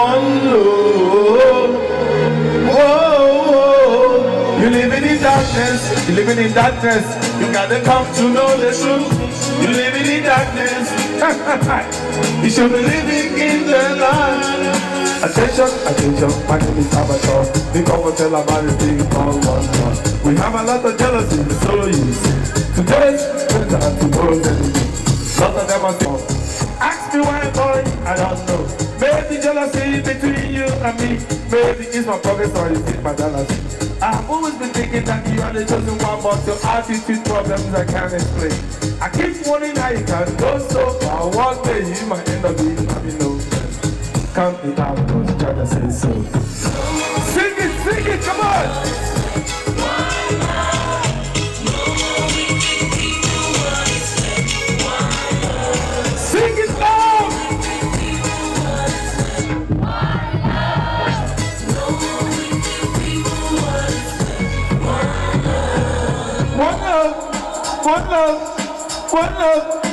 Oh, oh, oh. you living in darkness, you living in darkness. You gotta come to know the truth. You living in darkness. you should be living in the light. Attention, attention, my name is Avatar. We call me tell about it being all one one. We have a lot of jealousy, so you see. Today's better than tomorrow's enemy. Lot of them are Maybe jealousy between you and me. Maybe it's my progress or you think my jealousy. I've always been thinking that you are the chosen one, but your attitude problems I can't explain. I keep wondering how you can go so far. One day you might end up being having no friends. Count it out, cause try to say so. One love, one love.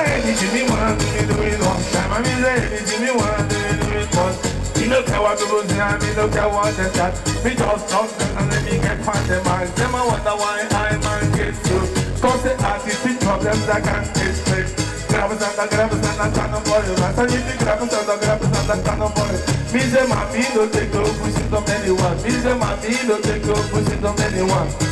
Anything me want, me do it one time. I mean, say anything me want, me do it once. Me no care what people say, and me no care what they chat. Me just talk them and let me get past them eyes. Them I wonder why I man get so. Cause the attitude problems I can't explain. Grab a stand, grab a stand, and stand up for you. I if you grab a stand, grab a stand, and stand up for you. Me say, mommy, no take no pushing to anyone. Me say, mommy, no take no pushing to anyone.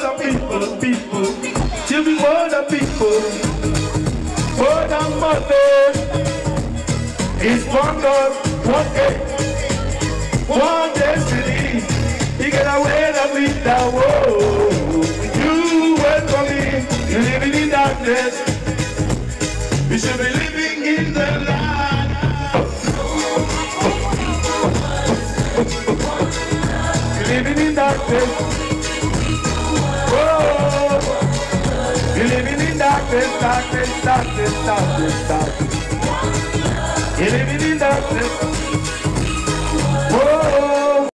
than people, people. You be more than people. Than money. It's one God, one aim, one destiny. You get away with the world. You for me. You're living in darkness. We should be living in the light. Living in. Whoa. You're living in darkness, darkness, darkness, darkness, darkness. You're living in darkness.